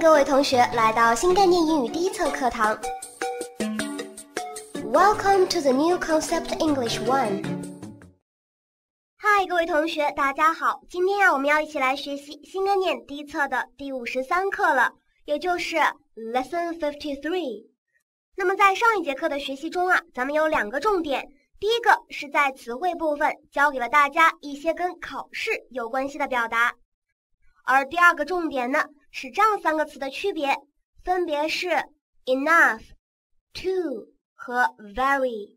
各位同学来到新概念英语第一册课堂。Welcome to the new concept English one。嗨，各位同学，大家好！今天呀，我们要一起来学习新概念第一册的第五十三课了，也就是 Lesson Fifty Three。那么在上一节课的学习中啊，咱们有两个重点。第一个是在词汇部分教给了大家一些跟考试有关系的表达，而第二个重点呢是这样三个词的区别，分别是 enough、to 和 very。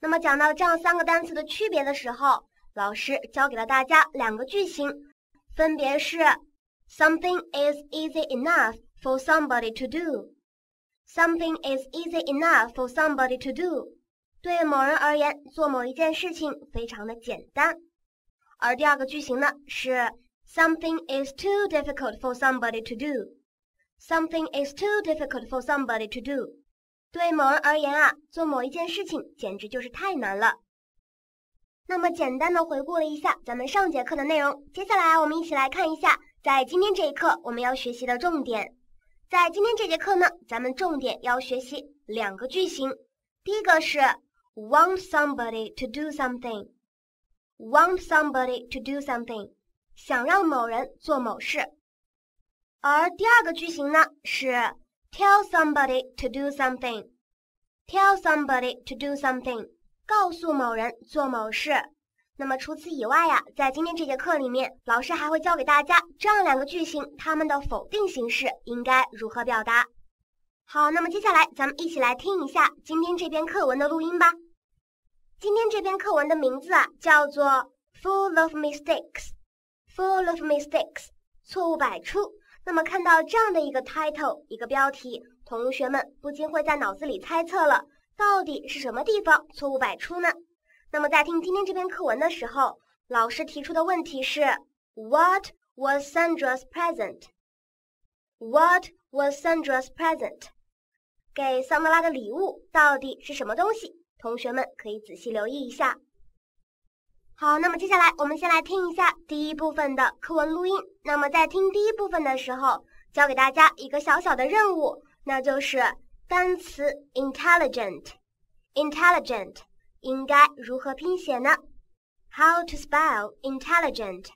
那么讲到这样三个单词的区别的时候，老师教给了大家两个句型，分别是 Something is easy enough for somebody to do。Something is easy enough for somebody to do。对某人而言，做某一件事情非常的简单。而第二个句型呢是 Something is too difficult for somebody to do. Something is too difficult for somebody to do. 对某人而言啊，做某一件事情简直就是太难了。那么简单的回顾了一下咱们上节课的内容，接下来我们一起来看一下，在今天这一课我们要学习的重点。在今天这节课呢，咱们重点要学习两个句型，第一个是。want somebody to do something. Want somebody to do something，想让某人做某事。而第二个句型呢是 tell somebody to do something。tell somebody to do something，告诉某人做某事。那么除此以外呀，在今天这节课里面，老师还会教给大家这样两个句型，它们的否定形式应该如何表达。好，那么接下来咱们一起来听一下今天这篇课文的录音吧。今天这篇课文的名字啊，叫做《Full of Mistakes》，Full of Mistakes，错误百出。那么看到这样的一个 title，一个标题，同学们不禁会在脑子里猜测了，到底是什么地方错误百出呢？那么在听今天这篇课文的时候，老师提出的问题是：What was Sandra's present？What was Sandra's present？给桑德拉的礼物到底是什么东西？同学们可以仔细留意一下。好，那么接下来我们先来听一下第一部分的课文录音。那么在听第一部分的时候，教给大家一个小小的任务，那就是单词 intelligent。intelligent 应该如何拼写呢？How to spell intelligent?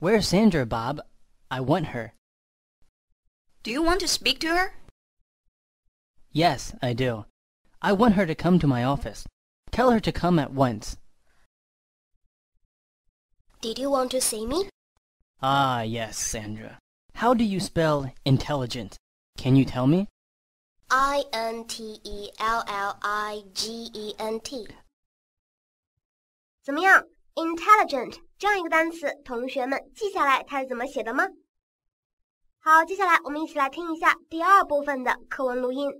Where's Sandra, Bob? I want her. Do you want to speak to her? Yes, I do. I want her to come to my office. Tell her to come at once. Did you want to see me? Ah, yes, Sandra. How do you spell intelligent? Can you tell me? I N T E L L I G E N T。怎么样？intelligent 这样一个单词，同学们记下来它是怎么写的吗？好，接下来我们一起来听一下第二部分的课文录音。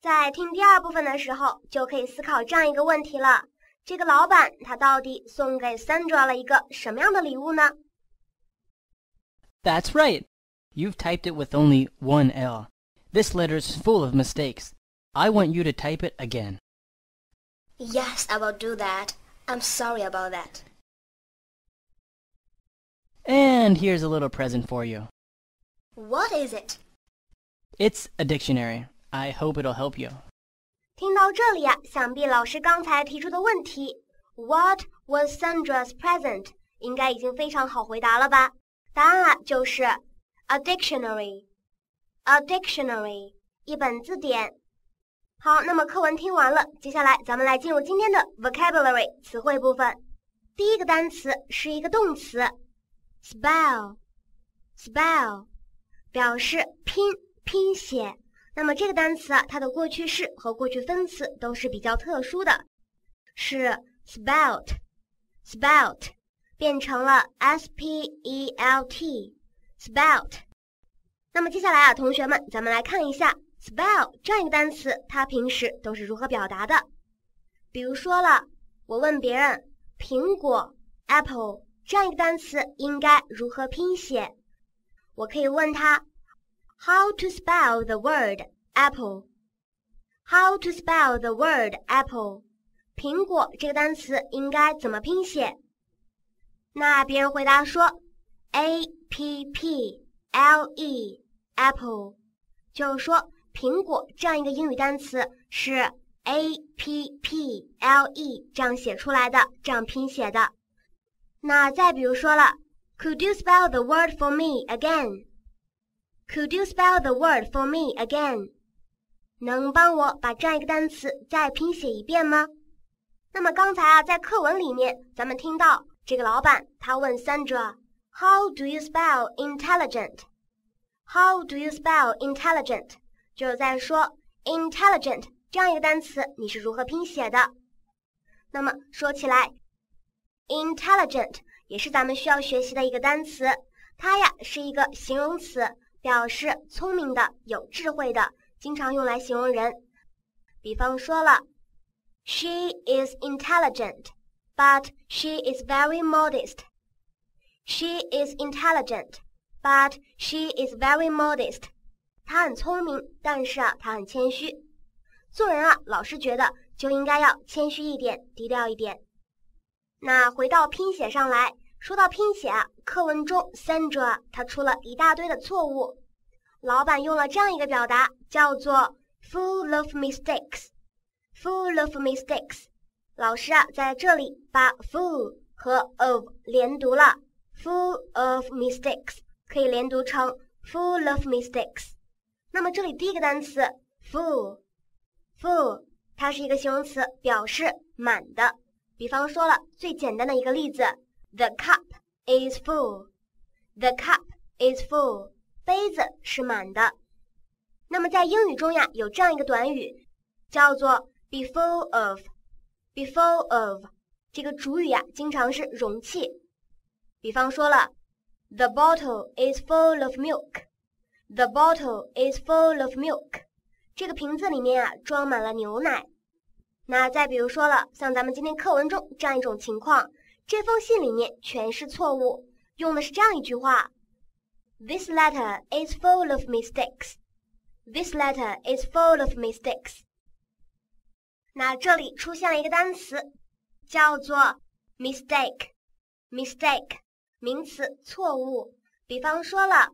在听第二部分的时候，就可以思考这样一个问题了： 这个老板他到底送给 Sandra 了一个什么样的礼物呢？That's right. You've typed it with only one L. This letter's full of mistakes. I want you to type it again. Yes, I will do that. I'm sorry about that. And here's a little present for you. What is it? It's a dictionary. I hope it'll help you. 听到这里呀、啊，想必老师刚才提出的问题，What was Sandra's present？应该已经非常好回答了吧？答案啊就是 a dictionary。a dictionary，一本字典。好，那么课文听完了，接下来咱们来进入今天的 vocabulary 词汇部分。第一个单词是一个动词，spell，spell，表示拼拼写。那么这个单词啊，它的过去式和过去分词都是比较特殊的，是 spelt，spelt 变成了 s p e l t，spelt。那么接下来啊，同学们，咱们来看一下 spell 这样一个单词，它平时都是如何表达的。比如说了，我问别人苹果 apple 这样一个单词应该如何拼写，我可以问他。How to spell the word apple? How to spell the word apple? 苹果这个单词应该怎么拼写？那别人回答说，A P P l e apple，就是说苹果这样一个英语单词是 a p p l e 这样写出来的，这样拼写的。那再比如说了，Could you spell the word for me Could you spell the word for me again？能帮我把这样一个单词再拼写一遍吗？那么刚才啊，在课文里面，咱们听到这个老板他问 Sandra，How do you spell intelligent？How do you spell intelligent？就是在说 intelligent 这样一个单词你是如何拼写的。那么说起来，intelligent 也是咱们需要学习的一个单词，它呀是一个形容词，表示聪明的、有智慧的。经常用来形容人，比方说了，She is intelligent, but she is very modest. She is intelligent, but she is very modest. 她很聪明，但是啊，她很谦虚。做人啊，老是觉得就应该要谦虚一点，低调一点。那回到拼写上来说到拼写啊，课文中 Sandra 她出了一大堆的错误。老板用了这样一个表达，叫做 “full of mistakes”。full of mistakes。老师啊，在这里把 “full” 和 “of” 连读了，“full of mistakes” 可以连读成 “full of mistakes”。那么这里第一个单词 “full”，“full” 它是一个形容词，表示满的。比方说了最简单的一个例子：“The cup is full.” The cup is full. 杯子是满的。那么在英语中呀，有这样一个短语，叫做 be full of。be full of 这个主语呀，经常是容器。比方说了，The bottle is full of milk。The bottle is full of milk。这个瓶子里面啊，装满了牛奶。那再比如说了，像咱们今天课文中这样一种情况，这封信里面全是错误，用的是这样一句话。This letter is full of mistakes. This letter is full of mistakes. 那这里出现了一个单词，叫做 mistake。mistake 名词，错误。比方说了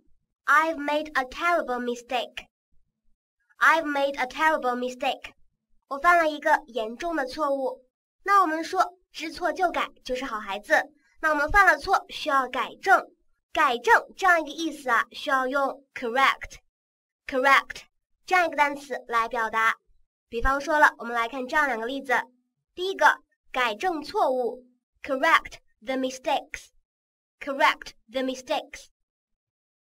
，I've made a terrible mistake. I've made a terrible mistake. 我犯了一个严重的错误。那我们说知错就改就是好孩子。那我们犯了错需要改正。改正这样一个意思啊，需要用 correct，correct 这样一个单词来表达。比方说了，我们来看这样两个例子。第一个，改正错误，correct the mistakes，correct the mistakes。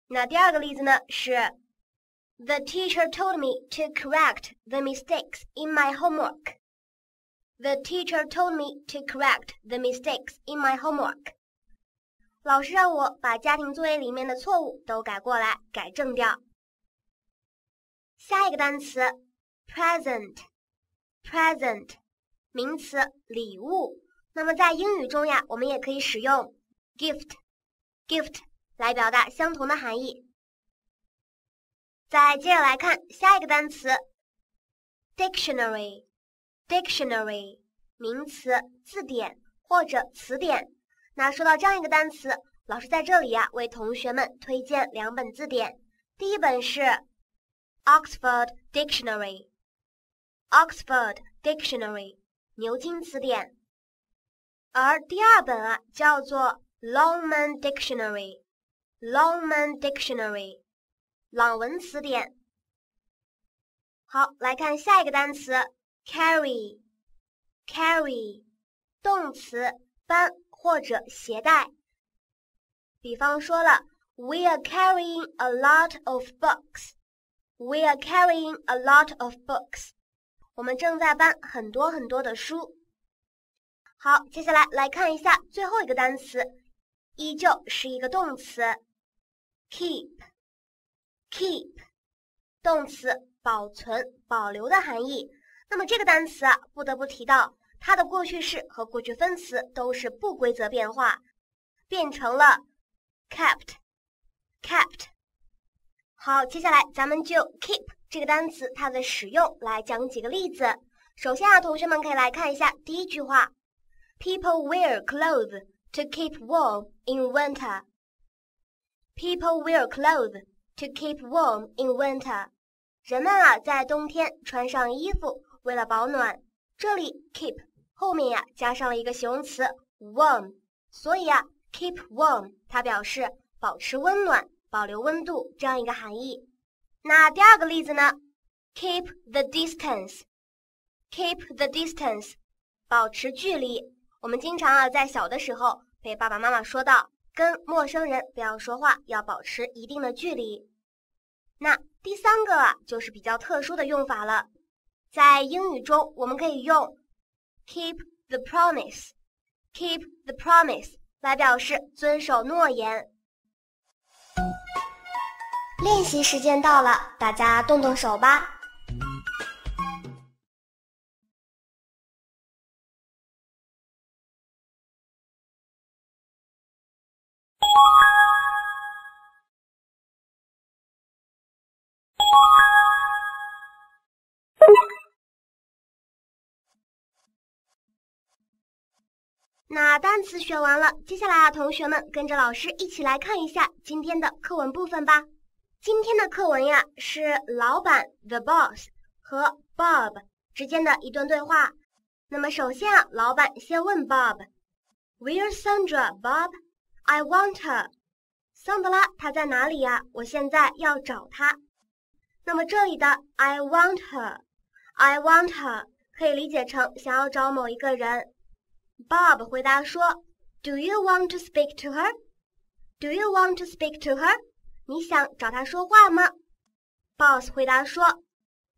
那第二个例子呢是，The teacher told me to correct the mistakes in my homework。The teacher told me to correct the mistakes in my homework。老师让我把家庭作业里面的错误都改过来，改正掉。下一个单词，present，present，名词，礼物。那么在英语中呀，我们也可以使用 gift，gift 来表达相同的含义。再接着来看下一个单词，dictionary Dictionary，名词，字典或者词典。那说到这样一个单词，老师在这里呀为同学们推荐两本字典。第一本是 Oxford Dictionary，Oxford Dictionary 牛津词典，而第二本啊叫做 Longman Dictionary，Longman Dictionary 朗文词典。好，来看下一个单词 carry，carry 动词搬。或者携带。比方说了，We are carrying a lot of books. We are carrying a lot of books. 我们正在搬很多很多的书。好，接下来来看一下最后一个单词，依旧是一个动词，keep。keep 动词，保存、保留的含义。那么这个单词啊，不得不提到。它的过去式和过去分词都是不规则变化，变成了 kept，kept。好，接下来咱们就 keep 这个单词它的使用来讲几个例子。首先啊，同学们可以来看一下第一句话：People wear clothes to keep warm in winter. People wear clothes to keep warm in winter. 人们啊，在冬天穿上衣服，为了保暖。这里 keep 后面呀加上了一个形容词 warm，所以啊 keep warm 它表示保持温暖、保留温度这样一个含义。那第二个例子呢？Keep the distance. Keep the distance. 保持距离。我们经常啊在小的时候被爸爸妈妈说到。跟陌生人不要说话，要保持一定的距离。那第三个啊，就是比较特殊的用法了。在英语中，我们可以用 keep the promise，keep the promise 来表示遵守诺言。练习时间到了，大家动动手吧。那单词学完了，接下来啊，同学们跟着老师一起来看一下今天的课文部分吧。今天的课文呀，是老板 The Boss 和 Bob 之间的一段对话。那么首先啊，老板先问 Bob：“Where's Sandra, Bob? I want her。”桑德拉她在哪里呀？我现在要找她。那么这里的 I want her，I want her 可以理解成想要找某一个人。Bob 回答说：“Do you want to speak to her? Do you want to speak to her? 你想找她说话吗？”Boss 回答说：“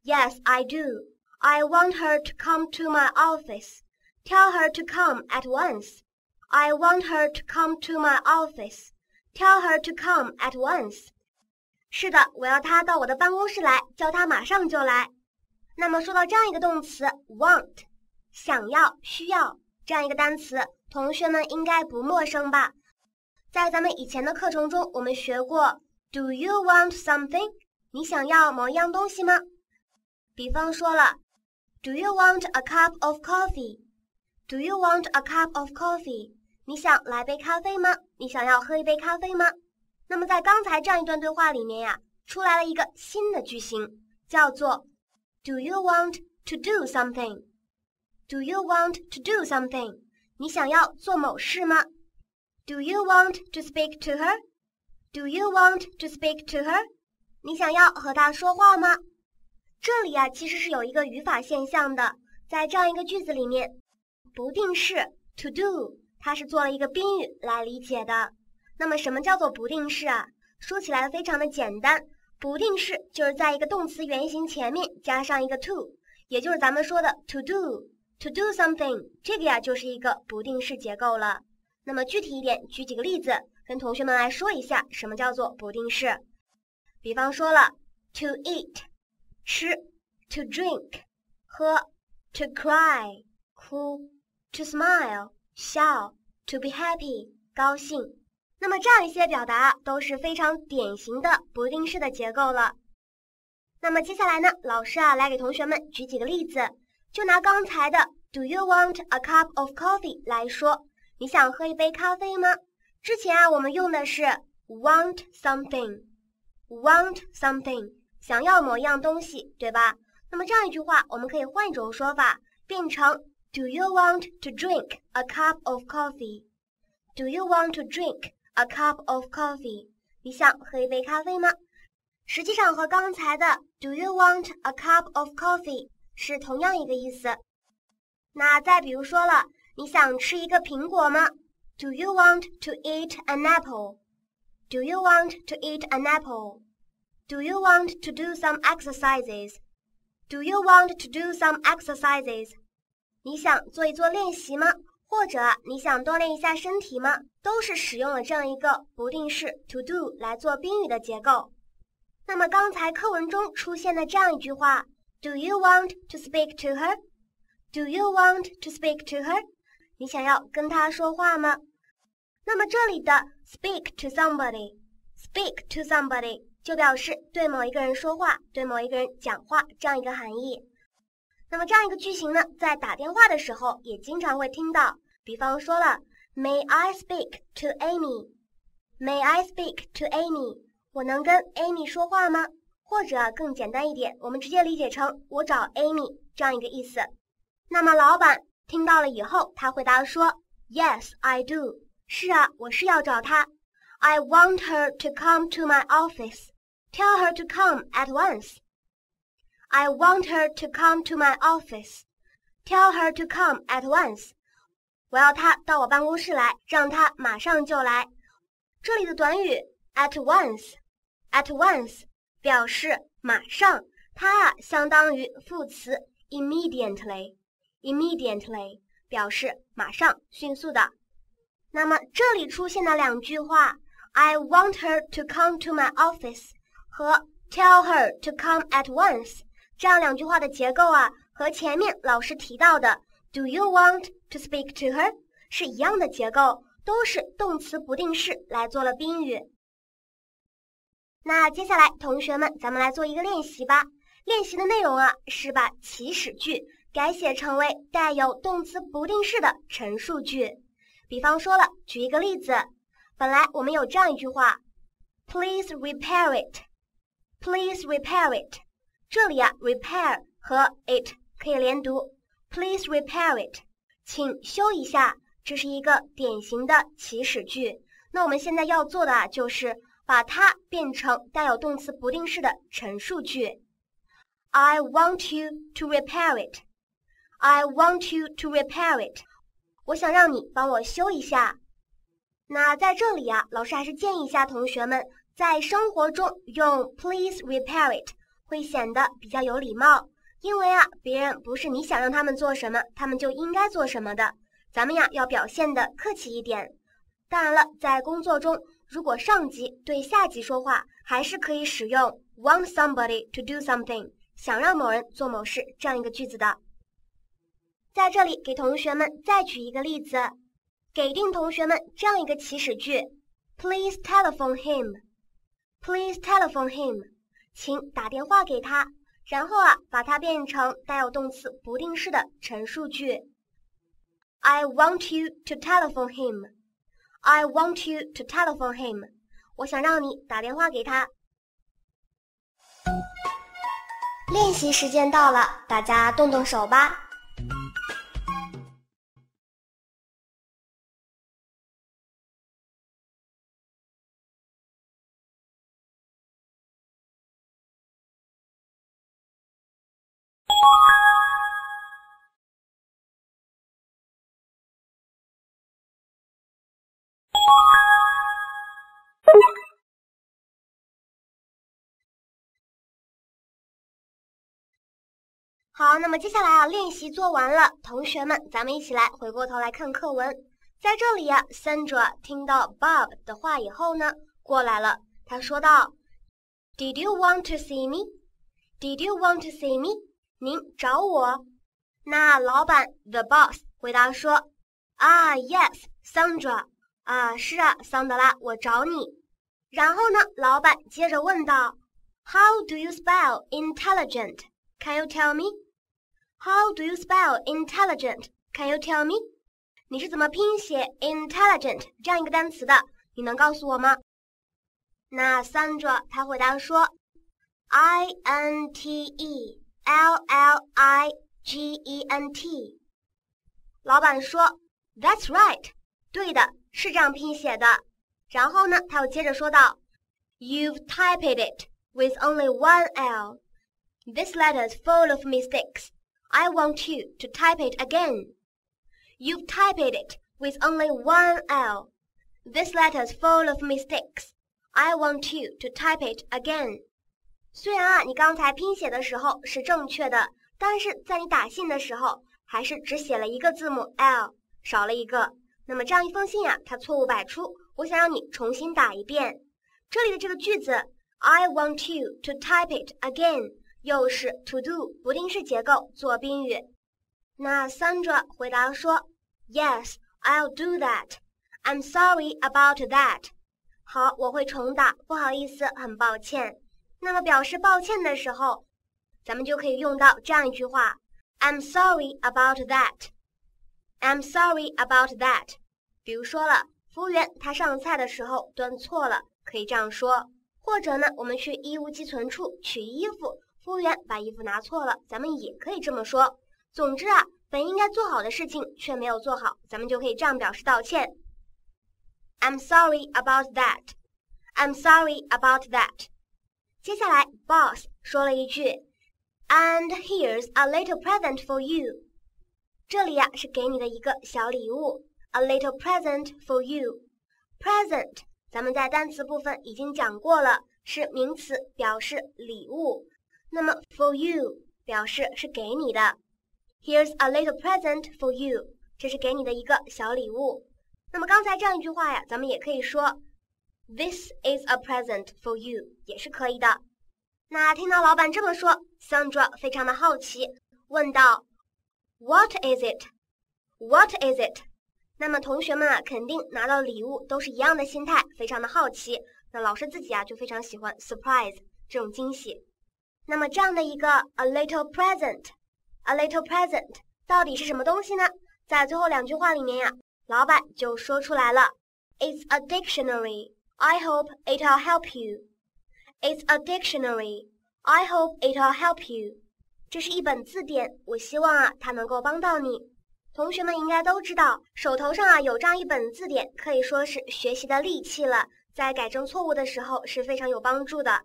Yes, I do. I want her to come to my office. Tell her to come at once. I want her to come to my office. Tell her to come at once.” 是的，我要她到我的办公室来，叫她马上就来。那么说到这样一个动词，want，想要、需要。 这样一个单词，同学们应该不陌生吧？在咱们以前的课程中，我们学过 “Do you want something？” 你想要某样东西吗？比方说了，“Do you want a cup of coffee？”“Do you want a cup of coffee？” 你想来杯咖啡吗？你想要喝一杯咖啡吗？那么在刚才这样一段对话里面呀，出来了一个新的句型，叫做 “Do you want to do something？” Do you want to do something？你想要做某事吗？Do you want to speak to her？Do you want to speak to her？你想要和她说话吗？这里啊，其实是有一个语法现象的，在这样一个句子里面，不定式 to do 它是做了一个宾语来理解的。那么什么叫做不定式啊？说起来非常的简单，不定式就是在一个动词原形前面加上一个 to，也就是咱们说的 to do。To do something，这个呀就是一个不定式结构了。那么具体一点，举几个例子，跟同学们来说一下什么叫做不定式。比方说了，to eat，吃；to drink，喝；to cry，哭；to smile，笑；to be happy，高兴。那么这样一些表达都是非常典型的不定式的结构了。那么接下来呢，老师啊来给同学们举几个例子。就拿刚才的 "Do you want a cup of coffee" 来说，你想喝一杯咖啡吗？之前啊，我们用的是 "want something"，"want something" 想要某样东西，对吧？那么这样一句话，我们可以换一种说法，变成 "Do you want to drink a cup of coffee"？Do you want to drink a cup of coffee？你想喝一杯咖啡吗？实际上和刚才的 "Do you want a cup of coffee"？是同样一个意思。那再比如说了，你想吃一个苹果吗？Do you want to eat an apple? Do you want to eat an apple? Do you want to do some exercises? Do you want to do some exercises? 你想做一做练习吗？或者你想锻炼一下身体吗？都是使用了这样一个不定式 to do 来做宾语的结构。那么刚才课文中出现的这样一句话。Do you want to speak to her? Do you want to speak to her? 你想要跟她说话吗？那么这里的 speak to somebody, speak to somebody 就表示对某一个人说话，对某一个人讲话这样一个含义。那么这样一个句型呢，在打电话的时候也经常会听到。比方说了，May I speak to Amy? May I speak to Amy？我能跟 Amy 说话吗？或者更简单一点，我们直接理解成我找 Amy 这样一个意思。那么老板听到了以后，他回答说：“Yes, I do。是啊，我是要找她。I want her to come to my office. Tell her to come at once. I want her to come to my office. Tell her to come at once. 我要她到我办公室来，让她马上就来。这里的短语 at once，at once 表示马上，它啊相当于副词 immediately，immediately 表示马上、迅速的。那么这里出现的两句话，I want her to come to my office 和 tell her to come at once 这样两句话的结构啊，和前面老师提到的 Do you want to speak to her 是一样的结构，都是动词不定式来做了宾语。那接下来，同学们，咱们来做一个练习吧。练习的内容啊，是把祈使句改写成为带有动词不定式的陈述句。比方说了，举一个例子，本来我们有这样一句话：Please repair it. Please repair it. 这里啊，repair 和 it 可以连读。Please repair it. 请修一下，这是一个典型的祈使句。那我们现在要做的啊，就是把它变成带有动词不定式的陈述句。I want you to repair it. I want you to repair it. 我想让你帮我修一下。那在这里啊，老师还是建议一下同学们，在生活中用 please repair it 会显得比较有礼貌。因为啊，别人不是你想让他们做什么，他们就应该做什么的。咱们呀，要表现的客气一点。当然了，在工作中，如果上级对下级说话，还是可以使用 want somebody to do something，想让某人做某事这样一个句子的。在这里给同学们再举一个例子，给定同学们这样一个祈使句：Please telephone him. Please telephone him. 请打电话给他。然后啊，把它变成带有动词不定式的陈述句。I want you to telephone him. I want you to telephone him. 我想让你打电话给他。练习时间到了，大家动动手吧。好，那么接下来啊，练习做完了，同学们，咱们一起来回过头来看课文。在这里啊，Sandra 听到 Bob 的话以后呢，过来了。他说道：“Did you want to see me? Did you want to see me? 您找我？”那老板 The boss 回答说：“啊，Yes, Sandra。啊，是啊，桑德拉，我找你。”然后呢，老板接着问道：“How do you spell intelligent? Can you tell me?” How do you spell intelligent? Can you tell me? 你是怎么拼写 intelligent 这样一个单词的？你能告诉我吗？那 Sandra 她回答说，I N T E L L I G E N T。老板说，That's right，对的，是这样拼写的。然后呢，他又接着说道，You've typed it with only one L. This letter's full of mistakes. I want you to type it again. You've typed it with only one L. This letter's full of mistakes. I want you to type it again. 虽然啊，你刚才拼写的时候是正确的，但是在你打信的时候还是只写了一个字母 L，少了一个。那么这样一封信呀，它错误百出。我想让你重新打一遍。这里的这个句子，I want you to type it again。 又是 to do 不定式结构做宾语。那 Sandra 回答说：“Yes, I'll do that. I'm sorry about that.” 好，我会重打。不好意思，很抱歉。那么表示抱歉的时候，咱们就可以用到这样一句话：“I'm sorry about that.” I'm sorry about that. 比如说了服务员他上菜的时候端错了，可以这样说。或者呢，我们去衣物寄存处取衣服，服务员把衣服拿错了，咱们也可以这么说。总之啊，本应该做好的事情却没有做好，咱们就可以这样表示道歉：I'm sorry about that. I'm sorry about that. 接下来，boss 说了一句：“And here's a little present for you。”这里呀是给你的一个小礼物，a little present for you。present 咱们在单词部分已经讲过了，是名词，表示礼物。那么 for you 表示是给你的。Here's a little present for you，这是给你的一个小礼物。那么刚才这样一句话呀，咱们也可以说 This is a present for you，也是可以的。那听到老板这么说，Sandra 非常的好奇，问道：What is it？What is it？那么同学们啊，肯定拿到礼物都是一样的心态，非常的好奇。那老师自己啊，就非常喜欢 surprise 这种惊喜。那么这样的一个 a little present，a little present 到底是什么东西呢？在最后两句话里面呀，老板就说出来了：It's a dictionary. I hope it'll help you. It's a dictionary. I hope it'll help you. 这是一本字典，我希望啊，它能够帮到你。同学们应该都知道，手头上啊有这样一本字典，可以说是学习的利器了，在改正错误的时候是非常有帮助的。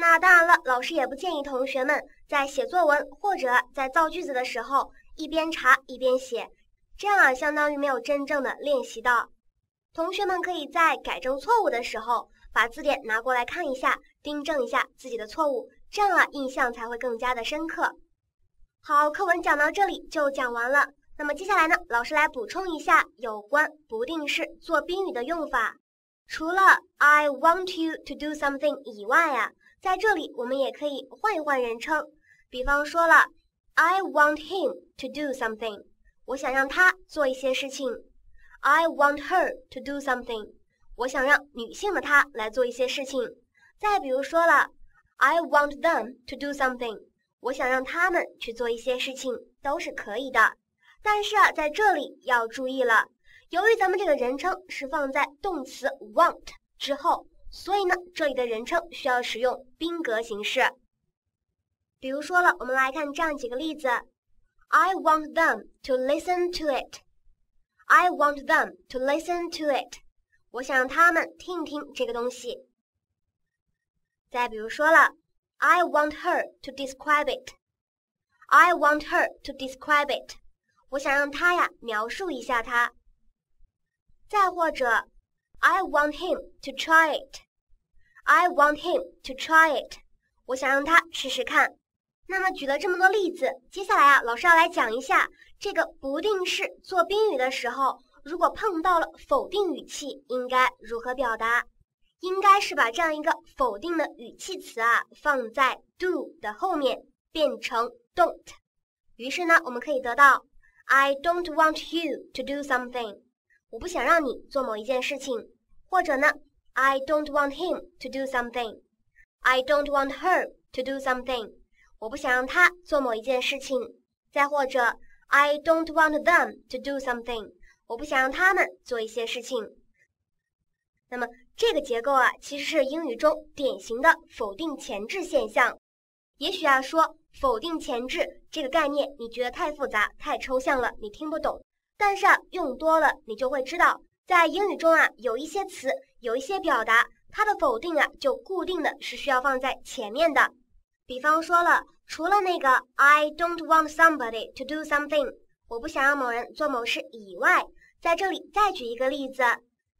那当然了，老师也不建议同学们在写作文或者在造句子的时候一边查一边写，这样啊相当于没有真正的练习到。同学们可以在改正错误的时候把字典拿过来看一下，订正一下自己的错误，这样啊印象才会更加的深刻。好，课文讲到这里就讲完了。那么接下来呢，老师来补充一下有关不定式做宾语的用法。除了 I want you to do something 以外啊，在这里我们也可以换一换人称。比方说了，I want him to do something，我想让他做一些事情。I want her to do something，我想让女性的她来做一些事情。再比如说了，I want them to do something，我想让他们去做一些事情，都是可以的。但是啊，在这里要注意了，由于咱们这个人称是放在动词 want 之后，所以呢，这里的人称需要使用宾格形式。比如说了，我们来看这样几个例子：I want them to listen to it. I want them to listen to it. 我想让他们听一听这个东西。再比如说了，I want her to describe it. I want her to describe it. 我想让她呀描述一下它。再或者，I want him to try it. I want him to try it. 我想让他试试看。那么举了这么多例子，接下来啊，老师要来讲一下这个不定式做宾语的时候，如果碰到了否定语气，应该如何表达？应该是把这样一个否定的语气词啊放在 do 的后面，变成 don't。于是呢，我们可以得到。I don't want you to do something。我不想让你做某一件事情，或者呢，I don't want him to do something。I don't want her to do something。我不想让他做某一件事情。再或者，I don't want them to do something。我不想让他们做一些事情。那么这个结构啊，其实是英语中典型的否定前置现象。也许啊，说否定前置这个概念，你觉得太复杂、太抽象了，你听不懂。但是啊，用多了，你就会知道，在英语中啊，有一些词、有一些表达，它的否定啊，就固定的是需要放在前面的。比方说了，除了那个 I don't want somebody to do something，我不想让某人做某事以外，在这里再举一个例子。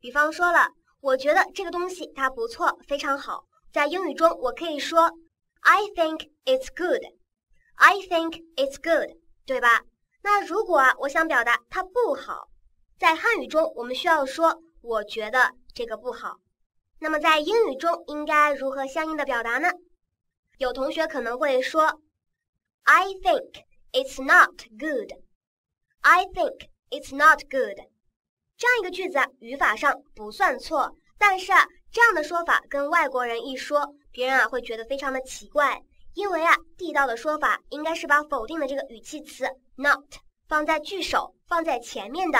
比方说了，我觉得这个东西它不错，非常好。在英语中，我可以说。I think it's good. I think it's good，对吧？那如果啊，我想表达它不好，在汉语中我们需要说我觉得这个不好。那么在英语中应该如何相应的表达呢？有同学可能会说，I think it's not good. I think it's not good。这样一个句子啊，语法上不算错，但是啊，这样的说法跟外国人一说。别人啊会觉得非常的奇怪，因为啊地道的说法应该是把否定的这个语气词 not 放在句首放在前面的。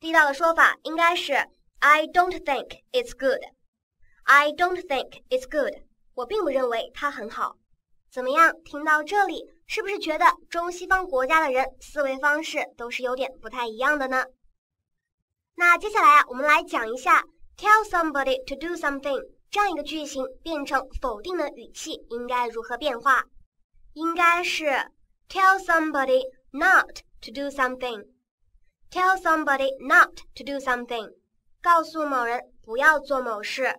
地道的说法应该是 I don't think it's good. I don't think it's good. 我并不认为它很好。怎么样？听到这里，是不是觉得中西方国家的人思维方式都是有点不太一样的呢？那接下来啊，我们来讲一下 tell somebody to do something 这样一个句型变成否定的语气应该如何变化？应该是 tell somebody not to do something。tell somebody not to do something，告诉某人不要做某事。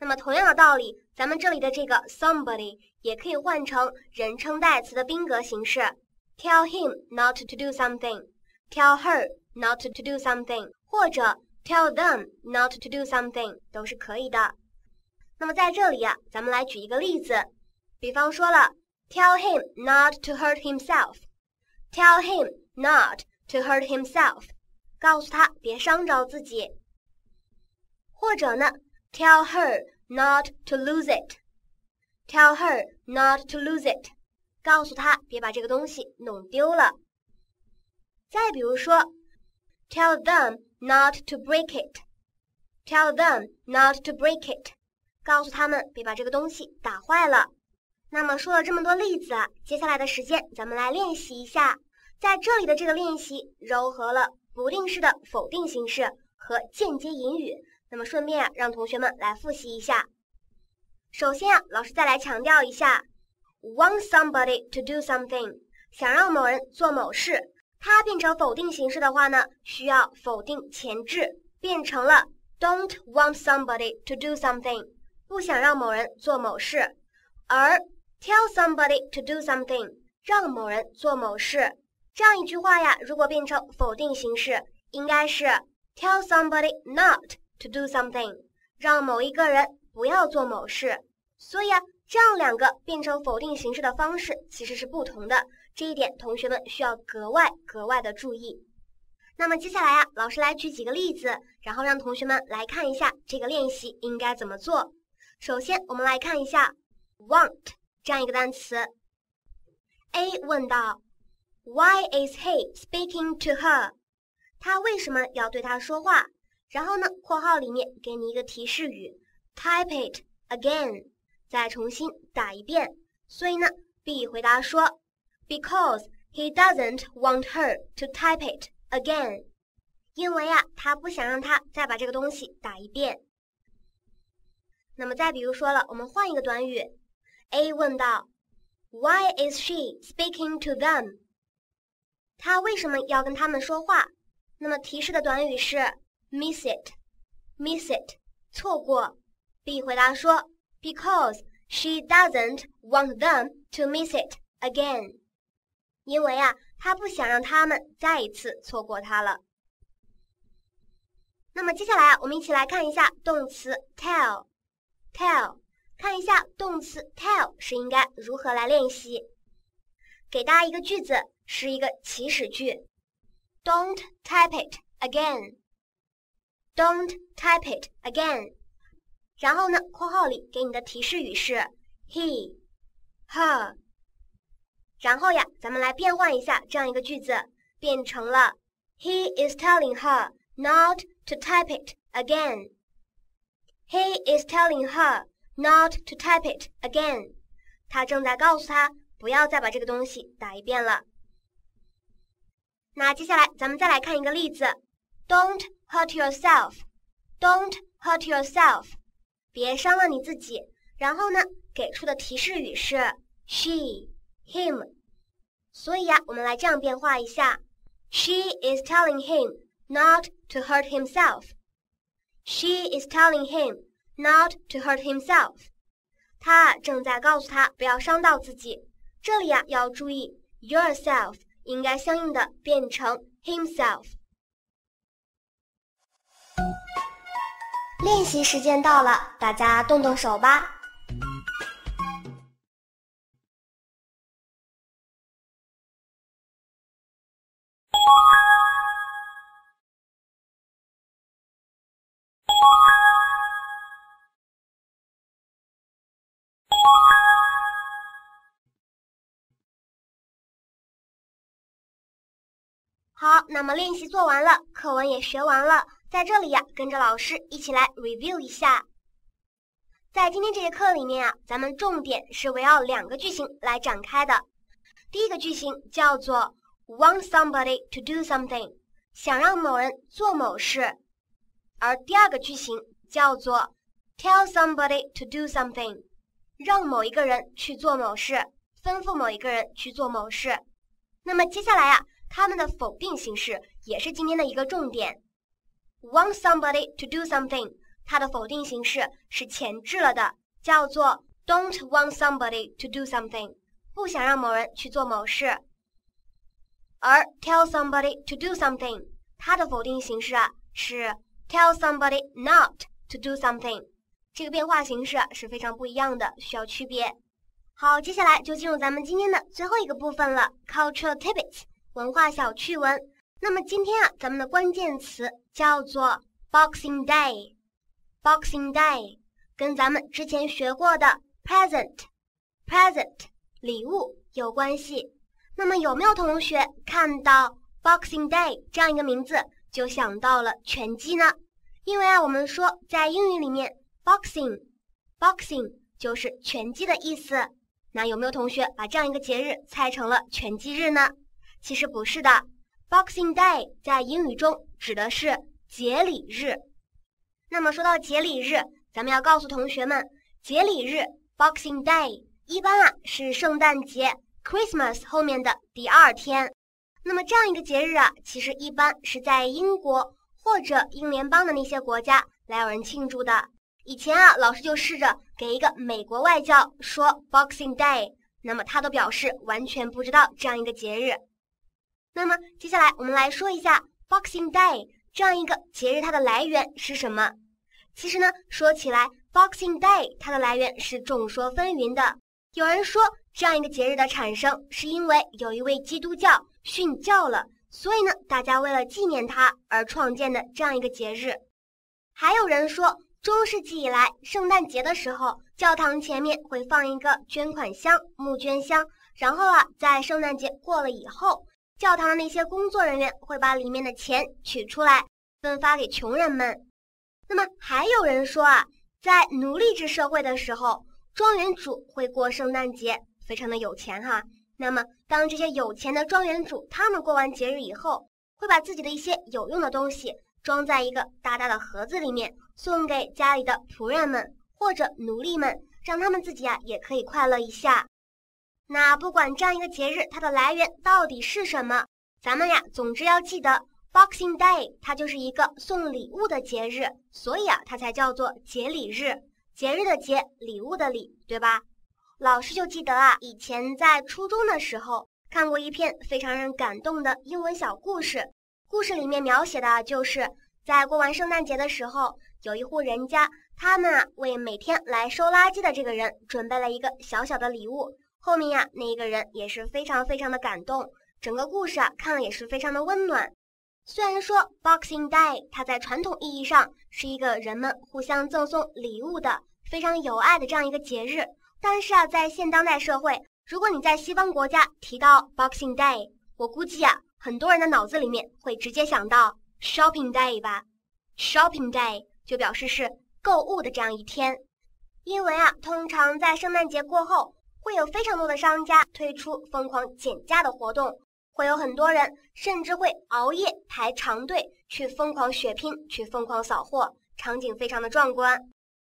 那么同样的道理，咱们这里的这个 somebody 也可以换成人称代词的宾格形式，tell him not to do something，tell her not to do something，或者 tell them not to do something 都是可以的。那么在这里呀，咱们来举一个例子，比方说了，tell him not to hurt himself，tell him not to hurt himself，告诉他别伤着自己。或者呢，tell her。Not to lose it. Tell her not to lose it. 告诉她别把这个东西弄丢了。再比如说，Tell them not to break it. Tell them not to break it. 告诉他们别把这个东西打坏了。那么说了这么多例子啊，接下来的时间咱们来练习一下。在这里的这个练习，糅合了不定式的否定形式和间接引语。那么顺便啊，让同学们来复习一下。首先啊，老师再来强调一下，want somebody to do something，想让某人做某事，它变成否定形式的话呢，需要否定前置，变成了 don't want somebody to do something，不想让某人做某事。而 tell somebody to do something，让某人做某事，这样一句话呀，如果变成否定形式，应该是 tell somebody not。To do something，让某一个人不要做某事，所以啊，这样两个变成否定形式的方式其实是不同的，这一点同学们需要格外格外的注意。那么接下来啊，老师来举几个例子，然后让同学们来看一下这个练习应该怎么做。首先，我们来看一下 want 这样一个单词。A 问道：Why is he speaking to her？他为什么要对她说话？然后呢，括号里面给你一个提示语，type it again，再重新打一遍。所以呢，B 回答说，because he doesn't want her to type it again，因为啊，他不想让他再把这个东西打一遍。那么再比如说了，我们换一个短语，A 问道，Why is she speaking to them？他为什么要跟他们说话？那么提示的短语是。Miss it, miss it，错过。B 回答说，Because she doesn't want them to miss it again，因为啊，她不想让他们再一次错过它了。那么接下来啊，我们一起来看一下动词 tell tell，看一下动词 tell 是应该如何来练习。给大家一个句子，是一个祈使句，Don't type it again。Don't type it again。然后呢，括号里给你的提示语是 he、her。然后呀，咱们来变换一下这样一个句子，变成了 He is telling her not to type it again. He is telling her not to type it again. 他正在告诉他不要再把这个东西打一遍了。那接下来咱们再来看一个例子，Don't hurt yourself. Don't hurt yourself. 别伤了你自己。然后呢，给出的提示语是 she, him。所以呀，我们来这样变化一下：She is telling him not to hurt himself. She is telling him not to hurt himself. 她正在告诉他不要伤到自己。这里呀，要注意 yourself 应该相应的变成 himself。练习时间到了，大家动动手吧。好，那么练习做完了，课文也学完了。在这里呀，跟着老师一起来 review 一下。在今天这节课里面啊，咱们重点是围绕两个句型来展开的。第一个句型叫做 want somebody to do something，想让某人做某事；而第二个句型叫做 tell somebody to do something，让某一个人去做某事，吩咐某一个人去做某事。那么接下来啊，它们的否定形式也是今天的一个重点。want somebody to do something，它的否定形式是前置了的，叫做 don't want somebody to do something，不想让某人去做某事。而 tell somebody to do something，它的否定形式啊是 tell somebody not to do something，这个变化形式是非常不一样的，需要区别。好，接下来就进入咱们今天的最后一个部分了，cultural tidbits，文化小趣闻。那么今天啊，咱们的关键词叫做 Boxing Day。Boxing Day 跟咱们之前学过的 present，present 礼物有关系。那么有没有同学看到 Boxing Day 这样一个名字就想到了拳击呢？因为啊，我们说在英语里面，boxing，boxing 就是拳击的意思。那有没有同学把这样一个节日猜成了拳击日呢？其实不是的。Boxing Day 在英语中指的是节礼日。那么说到节礼日，咱们要告诉同学们，节礼日 Boxing Day 一般啊是圣诞节 Christmas 后面的第二天。那么这样一个节日啊，其实一般是在英国或者英联邦的那些国家来有人庆祝的。以前啊，老师就试着给一个美国外教说 Boxing Day，那么他都表示完全不知道这样一个节日。那么接下来我们来说一下 Boxing Day 这样一个节日，它的来源是什么？其实呢，说起来 Boxing Day 它的来源是众说纷纭的。有人说这样一个节日的产生是因为有一位基督教殉教了，所以呢，大家为了纪念他而创建的这样一个节日。还有人说，中世纪以来，圣诞节的时候，教堂前面会放一个捐款箱、募捐箱，然后啊，在圣诞节过了以后。教堂的那些工作人员会把里面的钱取出来分发给穷人们。那么还有人说啊，在奴隶制社会的时候，庄园主会过圣诞节，非常的有钱哈。那么当这些有钱的庄园主他们过完节日以后，会把自己的一些有用的东西装在一个大大的盒子里面，送给家里的仆人们或者奴隶们，让他们自己啊也可以快乐一下。那不管这样一个节日它的来源到底是什么，咱们呀，总之要记得 Boxing Day 它就是一个送礼物的节日，所以啊，它才叫做节礼日。节日的节，礼物的礼，对吧？老师就记得啊，以前在初中的时候看过一篇非常让人感动的英文小故事，故事里面描写的就是在过完圣诞节的时候，有一户人家，他们啊为每天来收垃圾的这个人准备了一个小小的礼物。后面呀，那一个人也是非常非常的感动，整个故事啊看了也是非常的温暖。虽然说 Boxing Day 它在传统意义上是一个人们互相赠送礼物的非常有爱的这样一个节日，但是啊，在现当代社会，如果你在西方国家提到 Boxing Day，我估计啊，很多人的脑子里面会直接想到 Shopping Day 吧。Shopping Day 就表示是购物的这样一天，因为啊，通常在圣诞节过后。会有非常多的商家推出疯狂减价的活动，会有很多人甚至会熬夜排长队去疯狂血拼，去疯狂扫货，场景非常的壮观。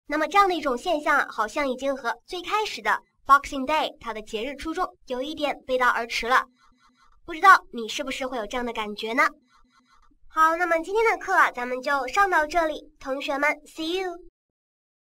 那么这样的一种现象，好像已经和最开始的 Boxing Day 它的节日初衷有一点背道而驰了。不知道你是不是会有这样的感觉呢？好，那么今天的课咱们就上到这里，同学们，See you。